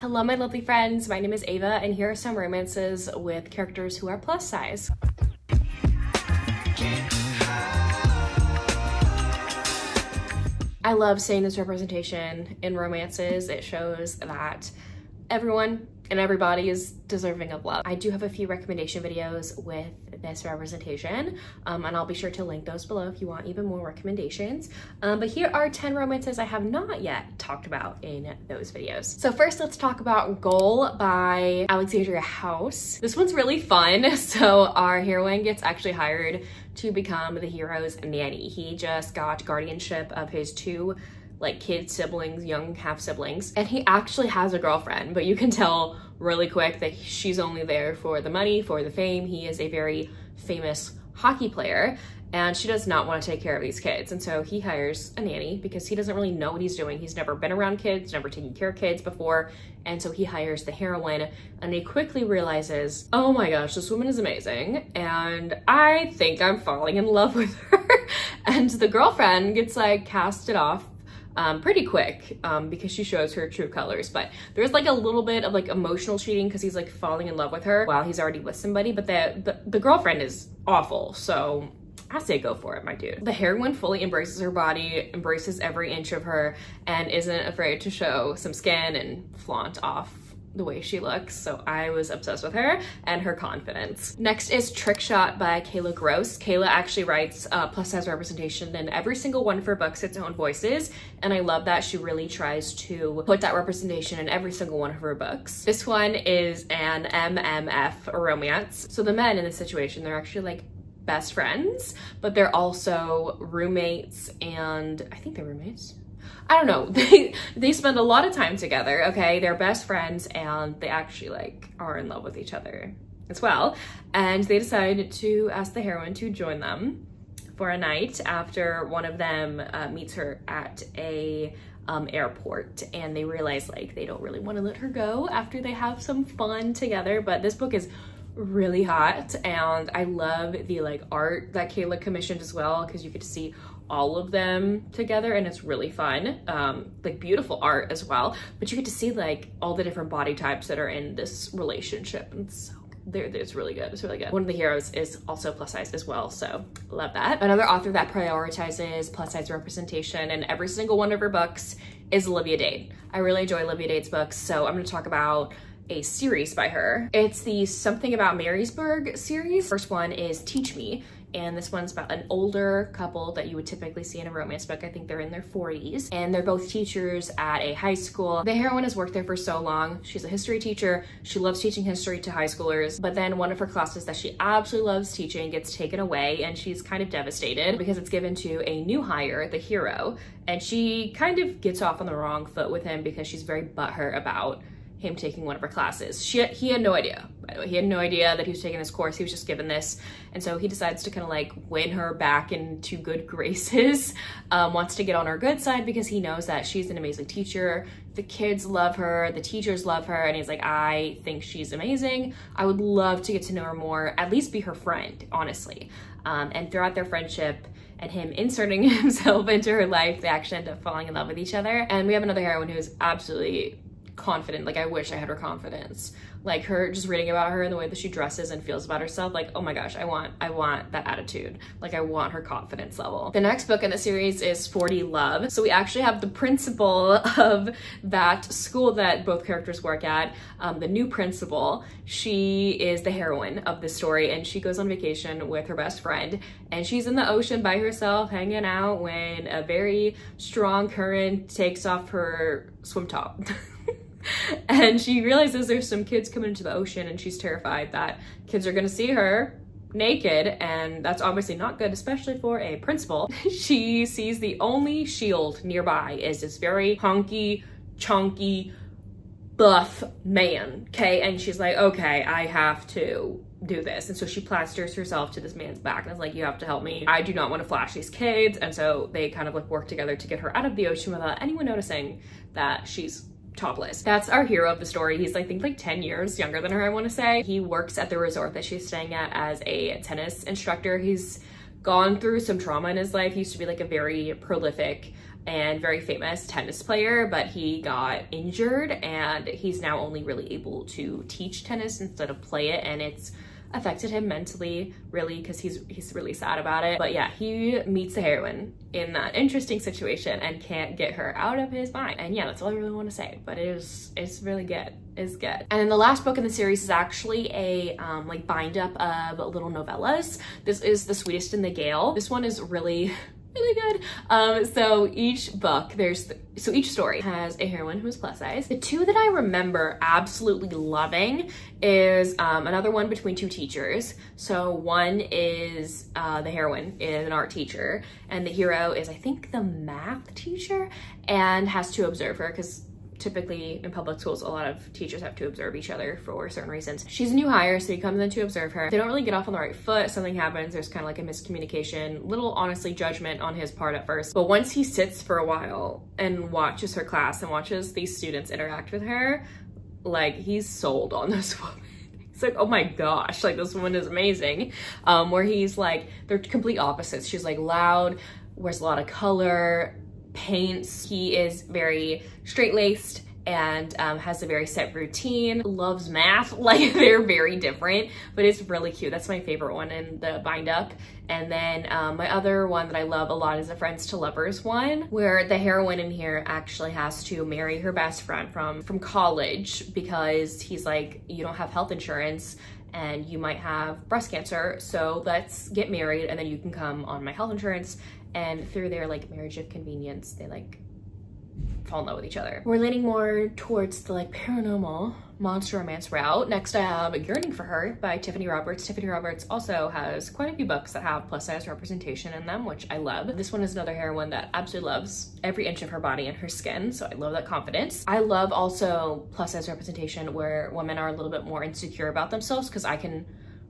Hello, my lovely friends. My name is Ava, and here are some romances with characters who are plus size. I love seeing this representation in romances. It shows that everyone and everybody is deserving of love. I do have a few recommendation videos with this representation um, and I'll be sure to link those below if you want even more recommendations. Um, but here are 10 romances I have not yet talked about in those videos. So first let's talk about Goal by Alexandria House. This one's really fun. So our heroine gets actually hired to become the hero's nanny. He just got guardianship of his two like kids, siblings, young half siblings, and he actually has a girlfriend, but you can tell really quick that she's only there for the money, for the fame. He is a very famous hockey player and she does not want to take care of these kids. And so he hires a nanny because he doesn't really know what he's doing. He's never been around kids, never taken care of kids before. And so he hires the heroine and he quickly realizes, oh my gosh, this woman is amazing. And I think I'm falling in love with her. and the girlfriend gets like casted off um, pretty quick um, because she shows her true colors. But there's like a little bit of like emotional cheating because he's like falling in love with her while he's already with somebody. But the, the, the girlfriend is awful. So I say go for it, my dude. The heroine fully embraces her body, embraces every inch of her, and isn't afraid to show some skin and flaunt off the way she looks. So I was obsessed with her and her confidence. Next is Trick Shot by Kayla Grosse. Kayla actually writes uh, plus size representation in every single one of her books, its own voices. And I love that she really tries to put that representation in every single one of her books. This one is an MMF romance. So the men in this situation, they're actually like best friends, but they're also roommates and I think they're roommates. I don't know. They they spend a lot of time together, okay? They're best friends and they actually like are in love with each other as well. And they decide to ask the heroine to join them for a night after one of them uh, meets her at a um, airport and they realize like they don't really want to let her go after they have some fun together. But this book is really hot and I love the like art that Kayla commissioned as well because you get to see all of them together and it's really fun. Um like beautiful art as well. But you get to see like all the different body types that are in this relationship and so there it's really good. It's really good. One of the heroes is also plus size as well so love that. Another author that prioritizes plus size representation in every single one of her books is olivia dade. I really enjoy olivia dade's books so i'm going to talk about a series by her. It's the Something About Marysburg series. First one is Teach Me, and this one's about an older couple that you would typically see in a romance book. I think they're in their 40s and they're both teachers at a high school. The heroine has worked there for so long. She's a history teacher. She loves teaching history to high schoolers, but then one of her classes that she absolutely loves teaching gets taken away and she's kind of devastated because it's given to a new hire, the hero, and she kind of gets off on the wrong foot with him because she's very butthurt about him taking one of her classes. She, he had no idea, by the way. He had no idea that he was taking this course. He was just given this. And so he decides to kind of like win her back into good graces, um, wants to get on her good side because he knows that she's an amazing teacher. The kids love her, the teachers love her, and he's like, I think she's amazing. I would love to get to know her more, at least be her friend, honestly. Um, and throughout their friendship, and him inserting himself into her life, they actually end up falling in love with each other. And we have another heroine who's absolutely confident. Like I wish I had her confidence. Like her just reading about her and the way that she dresses and feels about herself. Like, oh my gosh, I want, I want that attitude. Like I want her confidence level. The next book in the series is 40 Love. So we actually have the principal of that school that both characters work at, um, the new principal. She is the heroine of the story and she goes on vacation with her best friend and she's in the ocean by herself hanging out when a very strong current takes off her swim top. and she realizes there's some kids coming into the ocean and she's terrified that kids are gonna see her naked and that's obviously not good especially for a principal. She sees the only shield nearby is this very honky chunky buff man okay? And she's like okay i have to do this. And so she plasters herself to this man's back and is like you have to help me. I do not want to flash these kids. And so they kind of like work together to get her out of the ocean without anyone noticing that she's topless. That's our hero of the story. He's I think like 10 years younger than her, I wanna say. He works at the resort that she's staying at as a tennis instructor. He's gone through some trauma in his life. He used to be like a very prolific and very famous tennis player, but he got injured and he's now only really able to teach tennis instead of play it. And it's affected him mentally really because he's he's really sad about it. But yeah he meets a heroine in that interesting situation and can't get her out of his mind. And yeah that's all i really want to say but it is it's really good it's good. And then the last book in the series is actually a um, like bind up of little novellas. This is the sweetest in the gale. This one is really really good. Um, so each book, there's, so each story has a heroine who's plus size. The two that I remember absolutely loving is um, another one between two teachers. So one is uh, the heroine is an art teacher and the hero is I think the math teacher and has to observe her because typically in public schools, a lot of teachers have to observe each other for certain reasons. She's a new hire, so he comes in to observe her. They don't really get off on the right foot. Something happens. There's kind of like a miscommunication, little honestly judgment on his part at first. But once he sits for a while and watches her class and watches these students interact with her, like he's sold on this woman. It's like, oh my gosh, like this woman is amazing. Um, where he's like, they're complete opposites. She's like loud, wears a lot of color, paints. He is very straight-laced and um, has a very set routine, loves math, like they're very different, but it's really cute. That's my favorite one in the bind up. And then um, my other one that I love a lot is the Friends to Lovers one, where the heroine in here actually has to marry her best friend from, from college because he's like, you don't have health insurance and you might have breast cancer, so let's get married and then you can come on my health insurance and through their like marriage of convenience, they like fall in love with each other. We're leaning more towards the like paranormal monster romance route. Next I have Yearning for Her by Tiffany Roberts. Tiffany Roberts also has quite a few books that have plus size representation in them, which I love. This one is another heroine that absolutely loves every inch of her body and her skin, so I love that confidence. I love also plus size representation where women are a little bit more insecure about themselves because I can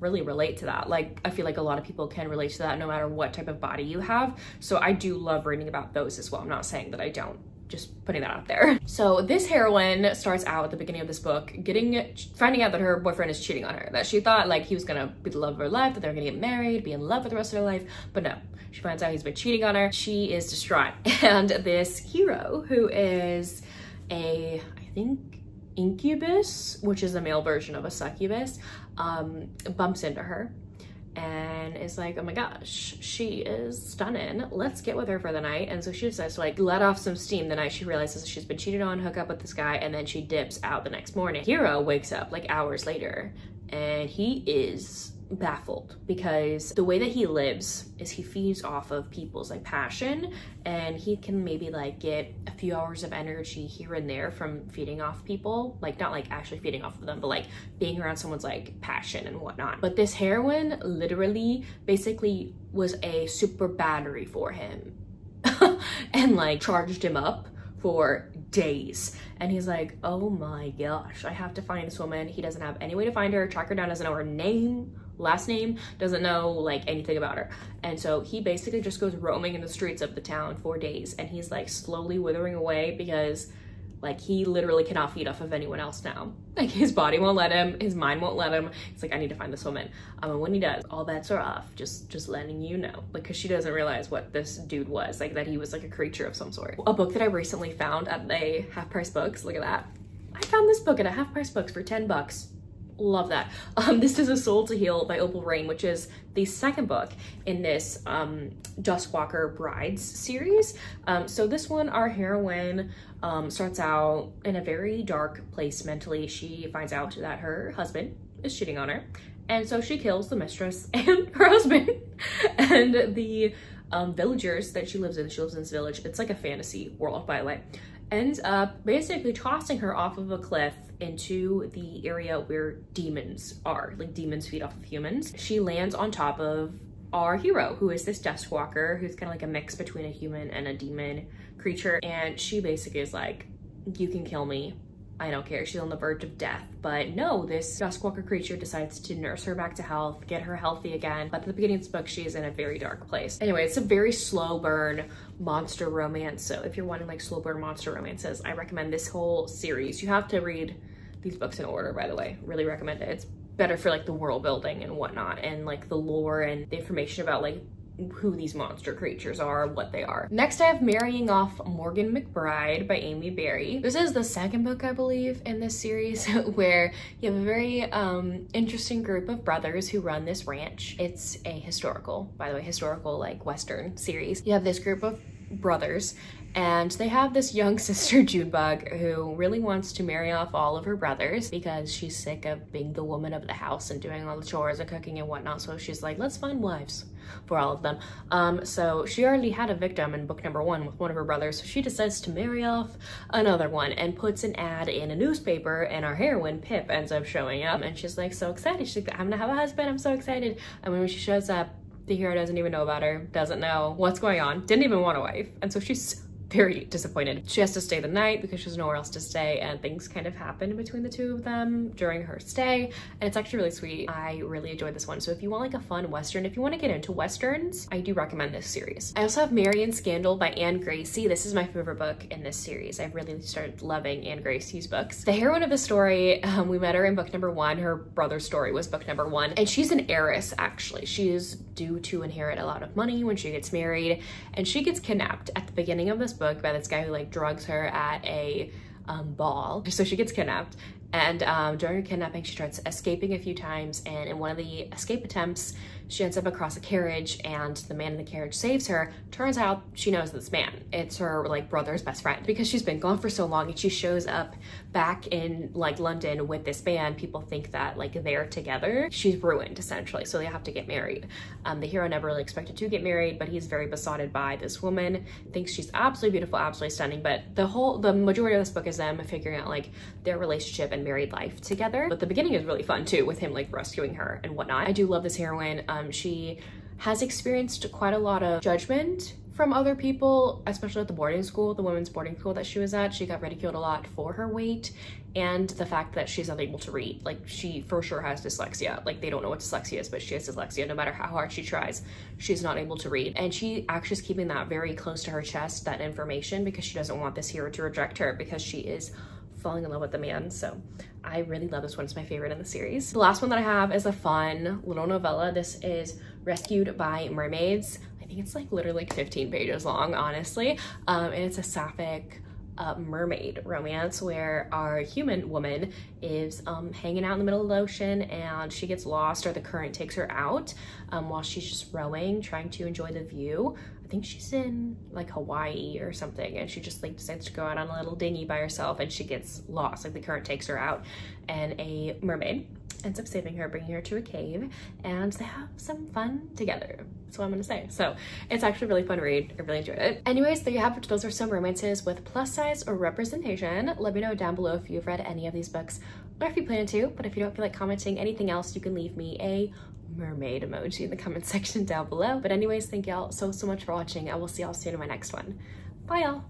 really relate to that. Like, I feel like a lot of people can relate to that no matter what type of body you have. So I do love reading about those as well. I'm not saying that I don't just putting that out there. So this heroine starts out at the beginning of this book getting finding out that her boyfriend is cheating on her. That she thought like he was gonna be the love of her life, that they're gonna get married, be in love for the rest of her life, but no. She finds out he's been cheating on her. She is distraught. And this hero who is a, I think, incubus, which is a male version of a succubus, um, bumps into her and is like, oh my gosh, she is stunning. Let's get with her for the night. And so she decides to like let off some steam the night she realizes she's been cheated on, hook up with this guy, and then she dips out the next morning. Hero wakes up like hours later and he is baffled because the way that he lives is he feeds off of people's like passion and he can maybe like get a few hours of energy here and there from feeding off people. Like not like actually feeding off of them but like being around someone's like passion and whatnot. But this heroine literally basically was a super battery for him and like charged him up for days. And he's like, oh my gosh, I have to find this woman. He doesn't have any way to find her, track her down, doesn't know her name, last name, doesn't know like anything about her. And so he basically just goes roaming in the streets of the town for days and he's like slowly withering away because like he literally cannot feed off of anyone else now. Like his body won't let him, his mind won't let him. He's like, I need to find this woman. Um, and when he does, all bets are off. Just, just letting you know, like, because she doesn't realize what this dude was, like that he was like a creature of some sort. A book that I recently found at a half price books. Look at that. I found this book at a half price books for 10 bucks love that. Um, this is A Soul to Heal by Opal Reyne, which is the second book in this um, Duskwalker Brides series. Um, so this one, our heroine um, starts out in a very dark place mentally. She finds out that her husband is cheating on her. And so she kills the mistress and her husband and the um, villagers that she lives in. She lives in this village. It's like a fantasy world, by the way ends up basically tossing her off of a cliff into the area where demons are, like demons feed off of humans. She lands on top of our hero, who is this Duskwalker, who's kind of like a mix between a human and a demon creature. And she basically is like, you can kill me, I don't care, she's on the verge of death. But no, this Duskwalker creature decides to nurse her back to health, get her healthy again. But at the beginning of this book, she is in a very dark place. Anyway, it's a very slow burn monster romance. So if you're wanting like slow burn monster romances, I recommend this whole series. You have to read these books in order, by the way. Really recommend it. It's better for like the world building and whatnot and like the lore and the information about like who these monster creatures are, what they are. Next, I have Marrying Off Morgan McBride by Amy Berry. This is the second book, I believe, in this series where you have a very um, interesting group of brothers who run this ranch. It's a historical, by the way, historical like Western series. You have this group of brothers and they have this young sister Junebug who really wants to marry off all of her brothers because she's sick of being the woman of the house and doing all the chores and cooking and whatnot. So she's like, let's find wives for all of them. Um, so she already had a victim in book number one with one of her brothers. So she decides to marry off another one and puts an ad in a newspaper and our heroine Pip ends up showing up and she's like so excited. She's like, I'm gonna have a husband. I'm so excited. And when she shows up, the hero doesn't even know about her, doesn't know what's going on, didn't even want a wife. And so she's very disappointed. She has to stay the night because she has nowhere else to stay and things kind of happen between the two of them during her stay. And it's actually really sweet. I really enjoyed this one. So if you want like a fun Western, if you want to get into Westerns, I do recommend this series. I also have Marry in Scandal by Anne Gracie. This is my favorite book in this series. I really started loving Anne Gracie's books. The heroine of the story, um, we met her in book number one. Her brother's story was book number one. And she's an heiress actually. She is due to inherit a lot of money when she gets married and she gets kidnapped at the beginning of this book book by this guy who like drugs her at a um, ball. So she gets kidnapped and um, during her kidnapping, she starts escaping a few times and in one of the escape attempts, she ends up across a carriage and the man in the carriage saves her. Turns out she knows this man. It's her like brother's best friend because she's been gone for so long and she shows up back in like London with this band. People think that like they're together. She's ruined essentially, so they have to get married. Um, the hero never really expected to get married, but he's very besotted by this woman, thinks she's absolutely beautiful, absolutely stunning. But the whole, the majority of this book is them figuring out like their relationship and married life together. But the beginning is really fun too with him like rescuing her and whatnot. I do love this heroine. Um, Um, she has experienced quite a lot of judgment from other people, especially at the boarding school, the women's boarding school that she was at. She got ridiculed a lot for her weight and the fact that she's unable to read. Like she for sure has dyslexia. Like they don't know what dyslexia is, but she has dyslexia. No matter how hard she tries, she's not able to read. And she actually is keeping that very close to her chest, that information, because she doesn't want this hero to reject her because she is falling in love with the man. So I really love this one. It's my favorite in the series. The last one that I have is a fun little novella. This is Rescued by Mermaids. I think it's like literally like 15 pages long, honestly. Um, and it's a sapphic uh, mermaid romance where our human woman is um, hanging out in the middle of the ocean and she gets lost or the current takes her out um, while she's just rowing, trying to enjoy the view. I think she's in like Hawaii or something and she just like decides to go out on a little dinghy by herself and she gets lost, like the current takes her out and a mermaid ends up saving her, bringing her to a cave, and they have some fun together. That's what I'm gonna say. So it's actually really fun read. I really enjoyed it. Anyways, there you have it. Those are some romances with plus size or representation. Let me know down below if you've read any of these books or if you plan to, but if you don't feel like commenting anything else, you can leave me a mermaid emoji in the comment section down below. But anyways, thank y'all so, so much for watching. I will see y'all soon in my next one. Bye y'all.